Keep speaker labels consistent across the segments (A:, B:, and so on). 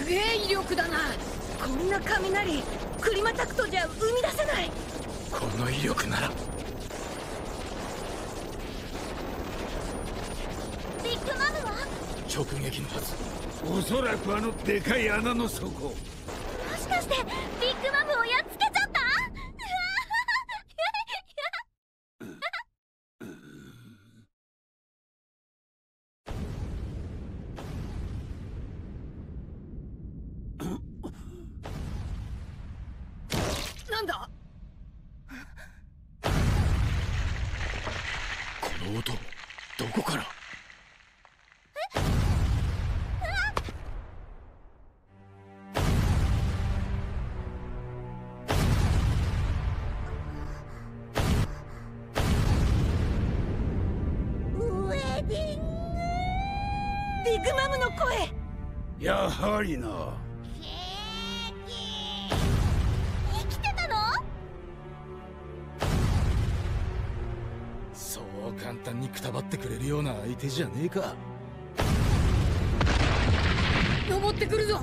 A: げえ威力だな。こんな雷クリマタクトじゃ生み出せない。
B: この威力なら。
C: ビッグマムは？
B: 直撃のはず。
D: おそらくあのでかい穴の底。
C: もしかしてビッグマムを
A: なんだ？
B: この音どこから？
C: ウェディング。
A: ビッグマムの声。
D: やはりな
B: そう簡単にくたばってくれるような相手じゃねえか。
A: 登ってくるぞ。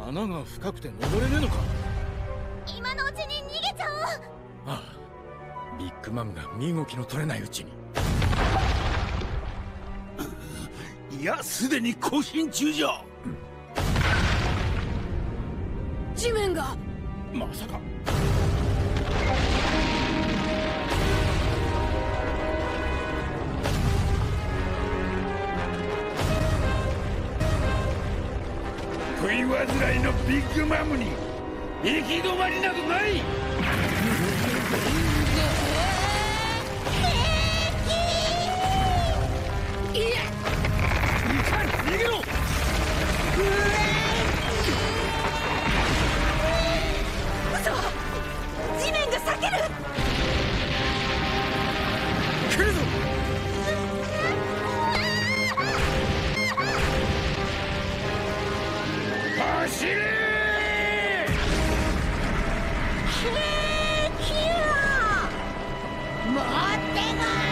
B: 穴が深くて登れねえのか。
C: 今のうちに逃げちゃおう。
B: ああビッグマムが身動きの取れないうちに。
D: いやすでに更新中じゃ
A: 地面が。
B: まさか。
D: 食い煩いのビッグマムに行き止まりなどない。
B: 来るぞ。
D: って
C: こい